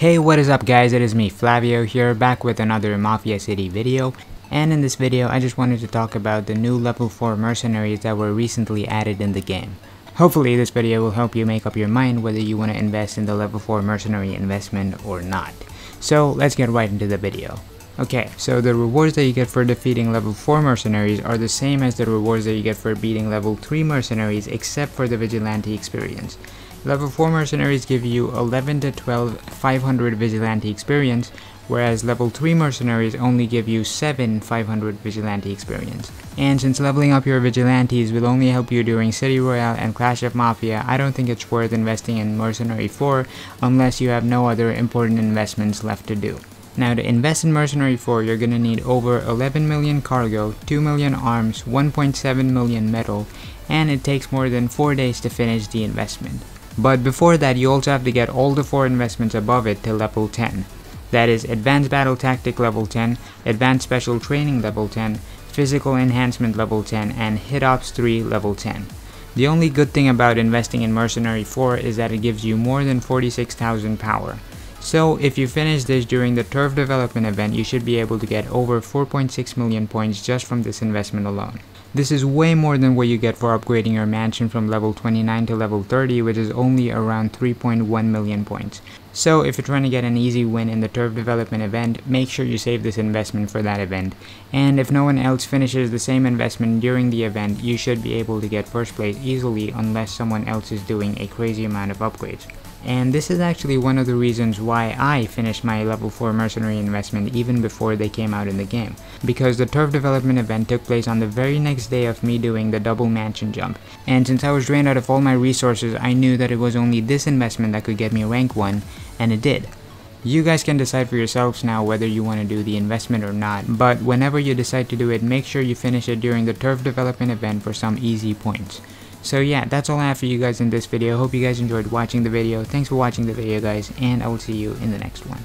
Hey what is up guys it is me Flavio here back with another Mafia City video and in this video I just wanted to talk about the new level 4 mercenaries that were recently added in the game. Hopefully this video will help you make up your mind whether you want to invest in the level 4 mercenary investment or not. So let's get right into the video. Okay, so the rewards that you get for defeating level 4 mercenaries are the same as the rewards that you get for beating level 3 mercenaries except for the vigilante experience. Level 4 mercenaries give you 11 to 12 500 vigilante experience, whereas level 3 mercenaries only give you 7 500 vigilante experience. And since leveling up your vigilantes will only help you during City Royale and Clash of Mafia, I don't think it's worth investing in Mercenary 4 unless you have no other important investments left to do. Now to invest in Mercenary 4, you're gonna need over 11 million cargo, 2 million arms, 1.7 million metal, and it takes more than 4 days to finish the investment. But before that you also have to get all the 4 investments above it to level 10. That is Advanced Battle Tactic level 10, Advanced Special Training level 10, Physical Enhancement level 10, and Hit Ops 3 level 10. The only good thing about investing in Mercenary 4 is that it gives you more than 46,000 power. So if you finish this during the turf development event, you should be able to get over 4.6 million points just from this investment alone. This is way more than what you get for upgrading your mansion from level 29 to level 30 which is only around 3.1 million points. So if you're trying to get an easy win in the turf development event, make sure you save this investment for that event. And if no one else finishes the same investment during the event, you should be able to get first place easily unless someone else is doing a crazy amount of upgrades. And this is actually one of the reasons why I finished my level 4 mercenary investment even before they came out in the game. Because the turf development event took place on the very next day of me doing the double mansion jump. And since I was drained out of all my resources, I knew that it was only this investment that could get me rank 1, and it did. You guys can decide for yourselves now whether you want to do the investment or not, but whenever you decide to do it, make sure you finish it during the turf development event for some easy points. So yeah, that's all I have for you guys in this video. Hope you guys enjoyed watching the video. Thanks for watching the video guys, and I will see you in the next one.